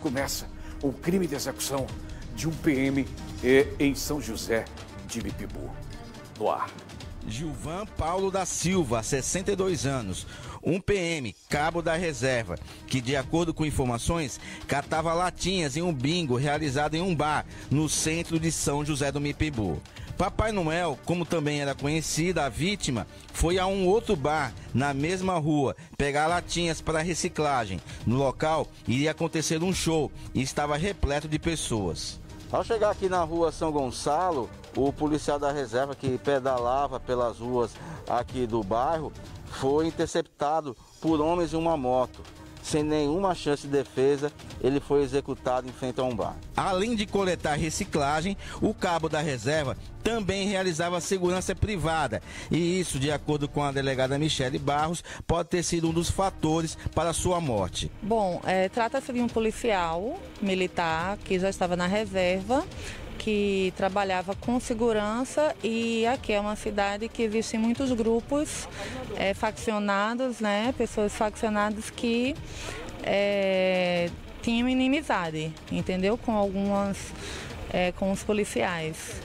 começa o crime de execução de um PM eh, em São José de Mipibu. No ar. Gilvan Paulo da Silva, 62 anos, um PM, cabo da reserva, que de acordo com informações, catava latinhas em um bingo realizado em um bar no centro de São José do Mipibu. Papai Noel, como também era conhecida a vítima, foi a um outro bar na mesma rua pegar latinhas para reciclagem. No local iria acontecer um show e estava repleto de pessoas. Ao chegar aqui na rua São Gonçalo, o policial da reserva que pedalava pelas ruas aqui do bairro foi interceptado por homens em uma moto sem nenhuma chance de defesa, ele foi executado em frente a um bar. Além de coletar reciclagem, o cabo da reserva também realizava segurança privada. E isso, de acordo com a delegada Michele Barros, pode ter sido um dos fatores para a sua morte. Bom, é, trata-se de um policial militar que já estava na reserva que trabalhava com segurança e aqui é uma cidade que existem muitos grupos é, faccionados, né? Pessoas faccionadas que é, tinham inimizade, entendeu? Com algumas, é, com os policiais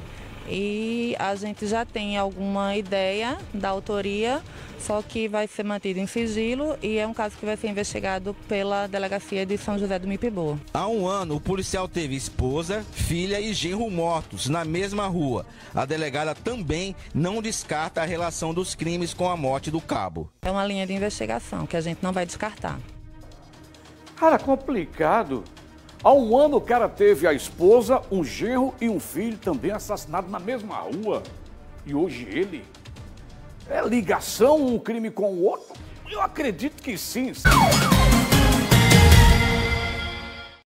e a gente já tem alguma ideia da autoria, só que vai ser mantido em sigilo e é um caso que vai ser investigado pela delegacia de São José do Mipiboa. Há um ano, o policial teve esposa, filha e genro mortos na mesma rua. A delegada também não descarta a relação dos crimes com a morte do cabo. É uma linha de investigação que a gente não vai descartar. Cara, complicado. Há um ano o cara teve a esposa, um genro e um filho também assassinados na mesma rua. E hoje ele? É ligação um crime com o outro? Eu acredito que sim.